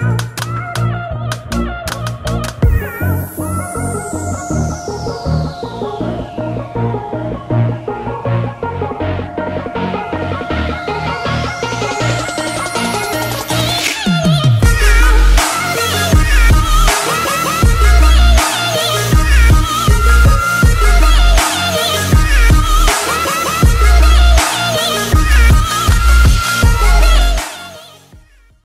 Bye.